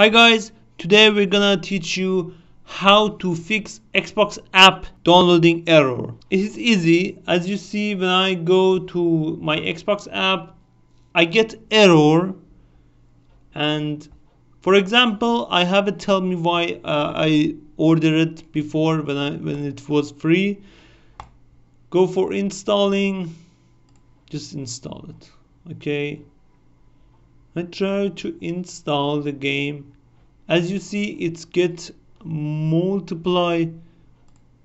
Hi guys, today we're gonna teach you how to fix Xbox app downloading error. It is easy. As you see when I go to my Xbox app I get error. And for example I have it tell me why uh, I ordered it before when I when it was free. Go for installing. Just install it okay I try to install the game. As you see it's get multiply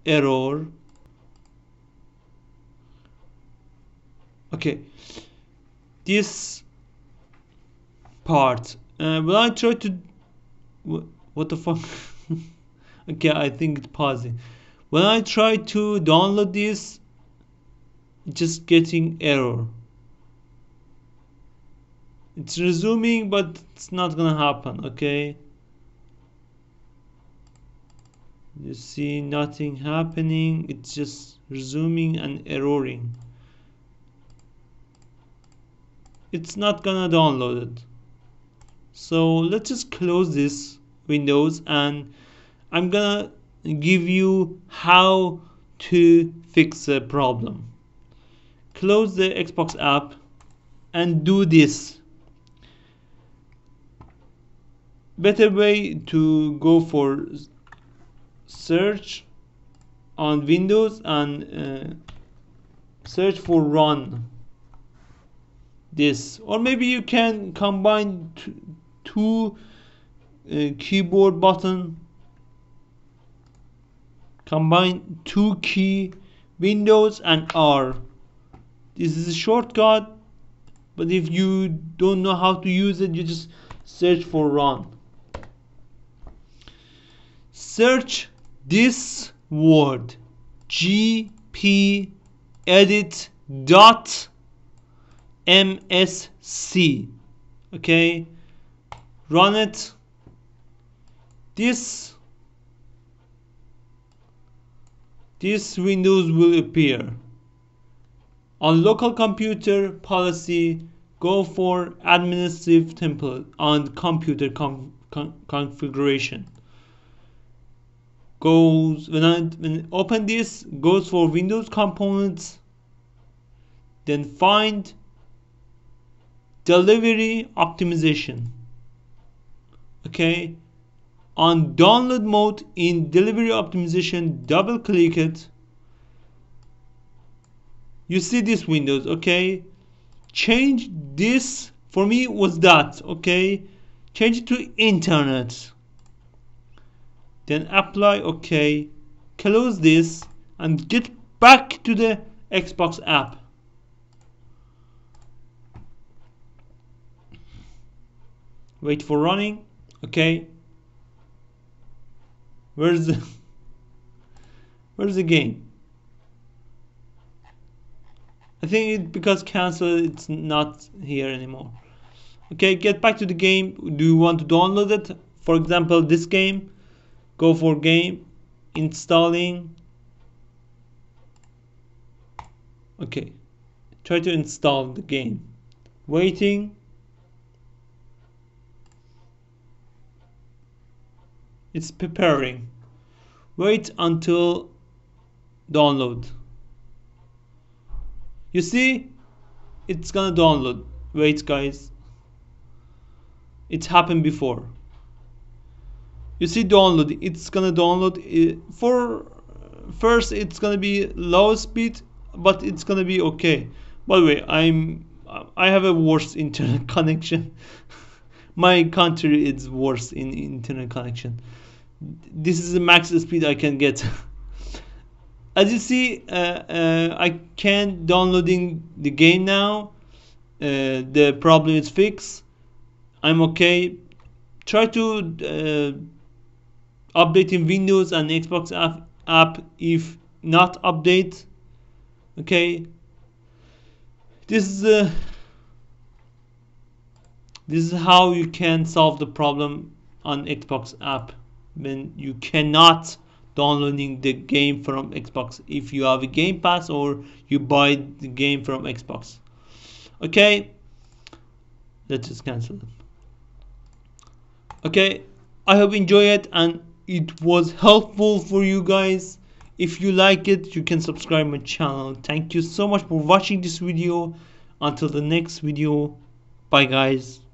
error. Okay. This part uh, when I try to what the fuck? Okay I think it's pausing. When I try to download this just getting error it's resuming but it's not gonna happen okay? You see nothing happening it's just resuming and erroring. It's not gonna download it. So let's just close this windows and I'm gonna give you how to fix the problem. Close the Xbox app and do this better way to go for search on Windows and uh, search for run this. Or maybe you can combine two uh, keyboard button combine two key Windows and R. This is a shortcut but if you don't know how to use it you just search for run search this word gp edit dot msc okay? Run it. This this windows will appear. On local computer policy go for administrative template on computer configuration goes when I when open this goes for Windows components then find delivery optimization. Okay? On download mode in delivery optimization double click it. You see this windows okay? Change this for me was that okay? Change it to internet then apply ok close this and get back to the Xbox app. Wait for running okay. Where's the where's the game? I think it because cancel it's not here anymore. Okay get back to the game. Do you want to download it? For example this game go for game installing. Okay try to install the game. Waiting. It's preparing. Wait until download. You see it's gonna download. Wait guys. It's happened before you see download it's gonna download for first it's gonna be low speed but it's gonna be okay. By the way i'm i have a worse internet connection. My country is worse in internet connection. This is the max speed i can get. As you see uh, uh, i can downloading the game now. Uh, the problem is fixed. I'm okay. Try to uh, updating Windows and Xbox app, app if not update. Okay. This is uh, this is how you can solve the problem on Xbox app when you cannot downloading the game from Xbox. If you have a Game Pass or you buy the game from Xbox. Okay. Let's just cancel them. Okay. I hope you enjoy it and it was helpful for you guys. If you like it you can subscribe my channel. Thank you so much for watching this video. Until the next video. Bye guys